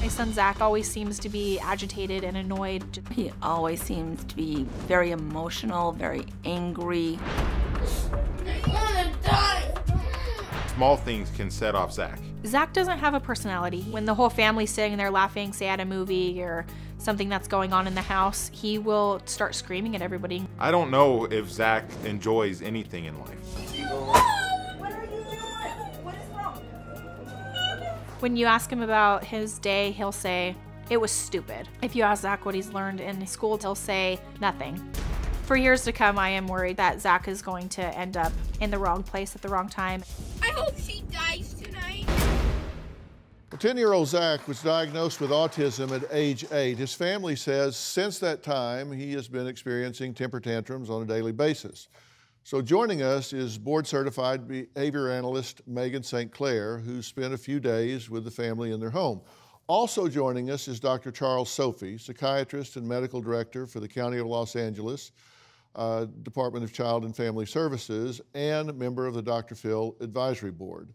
My son Zak always seems to be agitated and annoyed. He always seems to be very emotional, very angry. Small things can set off Zak. Zak doesn't have a personality. When the whole family's sitting there laughing, say at a movie or something that's going on in the house, he will start screaming at everybody. I don't know if Zak enjoys anything in life. When you ask him about his day, he'll say, It was stupid. If you ask Zak what he's learned in school, he'll say, Nothing. For years to come, I am worried that Zak is going to end up in the wrong place at the wrong time. I hope she dies tonight. 10 year old Zak was diagnosed with autism at age eight. His family says since that time, he has been experiencing temper tantrums on a daily basis. So, joining us is board certified behavior analyst Megan St. Clair, who spent a few days with the family in their home. Also joining us is Dr. Charles Sophy, psychiatrist and medical director for the County of Los Angeles uh, Department of Child and Family Services and member of the Dr. Phil Advisory Board.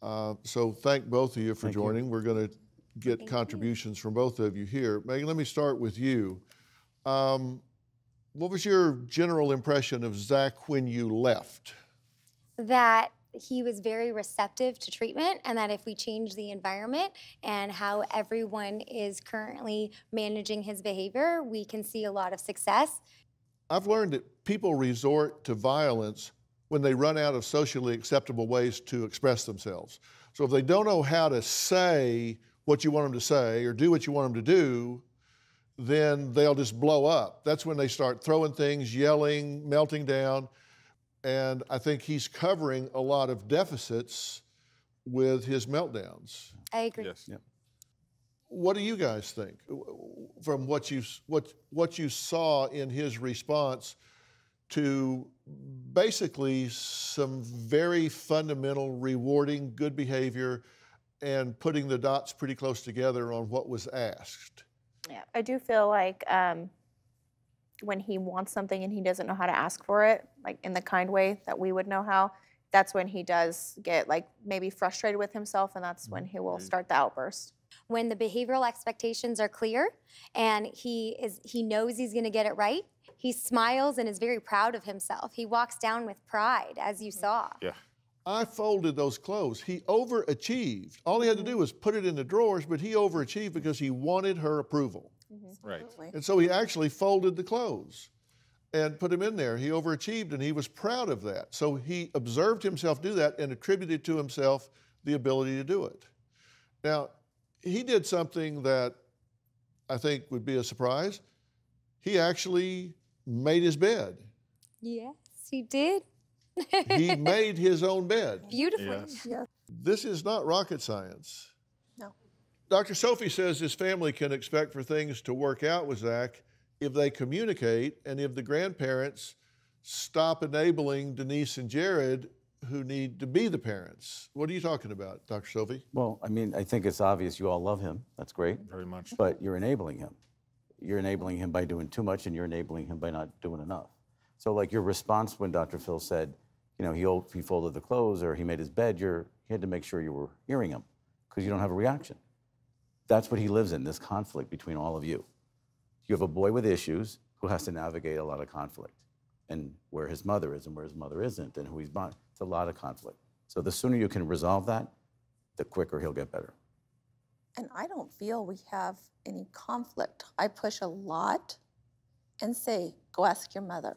Uh, so, thank both of you for Thank you. joining. We're going to get contributions from both of you here. Megan, let me start with you. Um, what was your general impression of Zak when you left? that he was very receptive to treatment and that if we change the environment and how everyone is currently managing his behavior, we can see a lot of success. I've learned that people resort to violence when they run out of socially acceptable ways to express themselves. So if they don't know how to say what you want them to say or do what you want them to do, then they'll just blow up. That's when they start throwing things, yelling, melting down. And I think he's covering a lot of deficits with his meltdowns. I agree. Yes. What do you guys think from what you what what you saw in his response to basically some very fundamental, rewarding, good behavior, and putting the dots pretty close together on what was asked? Yeah, I do feel like um, when he wants something and he doesn't know how to ask for it, like in the kind way that we would know how, that's when he does get like maybe frustrated with himself, and that's when he will start the outburst. When the behavioral expectations are clear and he is he knows he's going to get it right, he smiles and is very proud of himself. He walks down with pride as you saw. Yeah. I folded those clothes. He overachieved. All he had to do mm-hmm. was put it in the drawers, but he overachieved because he wanted her approval. Mm-hmm. Right. And so he actually folded the clothes and put them in there. He overachieved and he was proud of that. So he observed himself do that and attributed to himself the ability to do it. Now, he did something that I think would be a surprise. He actually made his bed. Yes, he did. He made his own bed. Beautifully. Yes. This is not rocket science. No. Dr. Sophy says his family can expect for things to work out with Zak if they communicate and if the grandparents stop enabling Denise and Jarid, who need to be the parents. What are you talking about, Dr. Sophy? Well, I mean, I think it's obvious you all love him. That's great. Very much. But you're enabling him. You're enabling him by doing too much, and you're enabling him by not doing enough. So, like your response when Dr. Phil said, you know, he, he folded the clothes or he made his bed, you're, he had to make sure you were hearing him because you don't have a reaction. That's what he lives in, this conflict between all of you. You have a boy with issues who has to navigate a lot of conflict and where his mother is and where his mother isn't and who he's bond. It's a lot of conflict. So the sooner you can resolve that, the quicker he'll get better. And I don't feel we have any conflict. I push a lot and say, go ask your mother.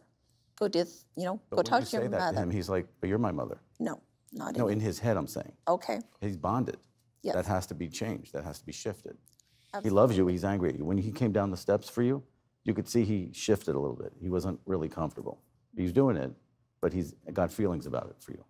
Go do, you know, But go talk to your mother. to him, he's like, but you're my mother. no, not No, any- in his head, I'm saying. Okay. He's bonded. Yes. That has to be changed. That has to be shifted. He loves you. He's angry at you. When he came down the steps for you, you could see he shifted a little bit. He wasn't really comfortable. He's doing it, but he's got feelings about it for you.